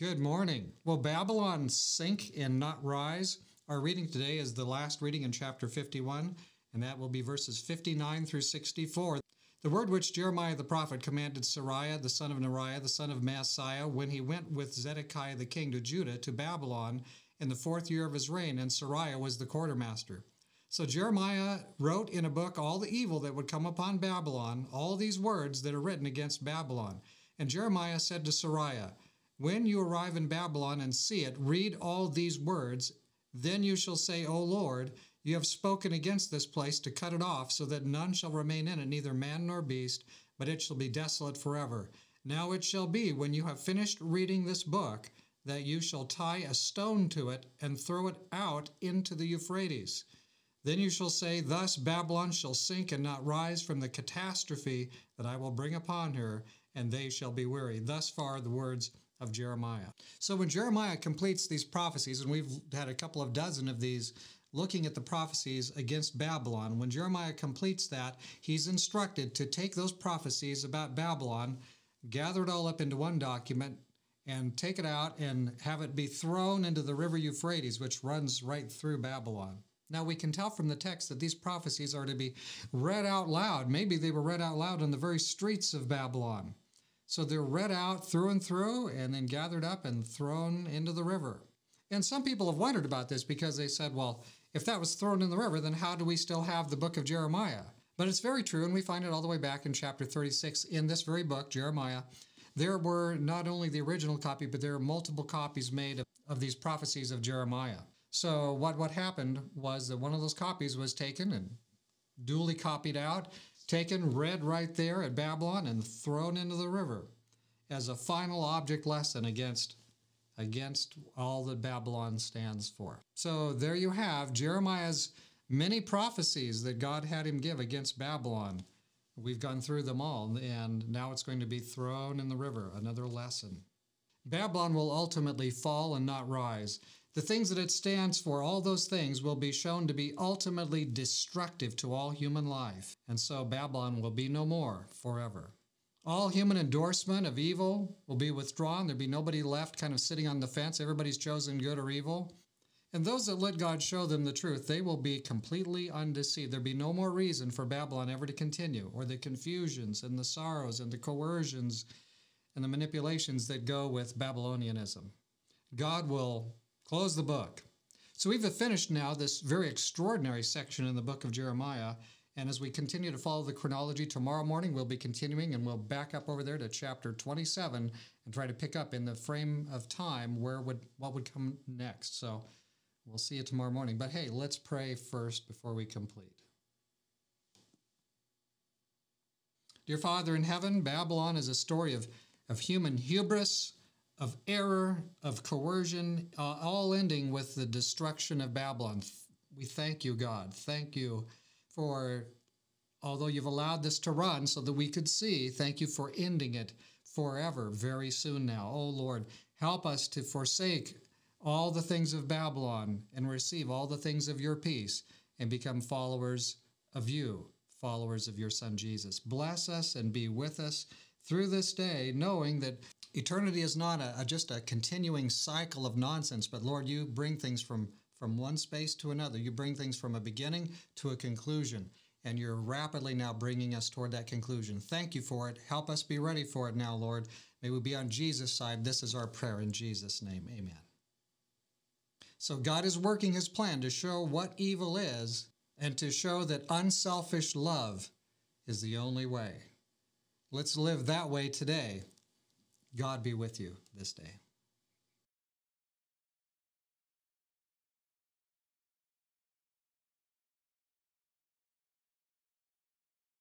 Good morning. Will Babylon sink and not rise? Our reading today is the last reading in chapter 51, and that will be verses 59 through 64. The word which Jeremiah the prophet commanded Seraiah the son of Neriah the son of Maaseiah when he went with Zedekiah the king to Judah to Babylon in the fourth year of his reign, and Seraiah was the quartermaster. So Jeremiah wrote in a book all the evil that would come upon Babylon, all these words that are written against Babylon. And Jeremiah said to Seraiah, When you arrive in Babylon and see it, read all these words. Then you shall say, O Lord, you have spoken against this place to cut it off, so that none shall remain in it, neither man nor beast, but it shall be desolate forever. Now it shall be, when you have finished reading this book, that you shall tie a stone to it and throw it out into the Euphrates. Then you shall say, Thus Babylon shall sink and not rise from the catastrophe that I will bring upon her, and they shall be weary. Thus far, the words of Jeremiah. So when Jeremiah completes these prophecies, and we've had a couple of dozen of these looking at the prophecies against Babylon, when Jeremiah completes that, he's instructed to take those prophecies about Babylon, gather it all up into one document, and take it out and have it be thrown into the river Euphrates, which runs right through Babylon. Now we can tell from the text that these prophecies are to be read out loud. Maybe they were read out loud in the very streets of Babylon. So they're read out through and through and then gathered up and thrown into the river. And some people have wondered about this because they said, well, if that was thrown in the river, then how do we still have the book of Jeremiah? But it's very true, and we find it all the way back in chapter 36 in this very book, Jeremiah. There were not only the original copy, but there are multiple copies made of, of these prophecies of Jeremiah. So what, what happened was that one of those copies was taken and duly copied out, taken, read right there at Babylon, and thrown into the river as a final object lesson against against all that Babylon stands for. So there you have Jeremiah's many prophecies that God had him give against Babylon. We've gone through them all, and now it's going to be thrown in the river, another lesson. Babylon will ultimately fall and not rise. The things that it stands for, all those things, will be shown to be ultimately destructive to all human life. And so Babylon will be no more forever. All human endorsement of evil will be withdrawn. There'll be nobody left kind of sitting on the fence. Everybody's chosen good or evil. And those that let God show them the truth, they will be completely undeceived. There'll be no more reason for Babylon ever to continue, or the confusions and the sorrows and the coercions and the manipulations that go with Babylonianism. God will Close the book. So we've finished now this very extraordinary section in the book of Jeremiah. And as we continue to follow the chronology, tomorrow morning we'll be continuing and we'll back up over there to chapter 27 and try to pick up in the frame of time where would what would come next. So we'll see you tomorrow morning. But hey, let's pray first before we complete. Dear Father in heaven, Babylon is a story of, of human hubris, of error, of coercion, uh, all ending with the destruction of Babylon. We thank you, God. Thank you for, although you've allowed this to run so that we could see, thank you for ending it forever, very soon now. Oh Lord, help us to forsake all the things of Babylon and receive all the things of your peace and become followers of you, followers of your Son Jesus. Bless us and be with us through this day, knowing that eternity is not a, a, just a continuing cycle of nonsense, but Lord, you bring things from, from one space to another. You bring things from a beginning to a conclusion, and you're rapidly now bringing us toward that conclusion. Thank you for it. Help us be ready for it now, Lord. May we be on Jesus' side. This is our prayer in Jesus' name. Amen. So God is working his plan to show what evil is and to show that unselfish love is the only way. Let's live that way today. God be with you this day.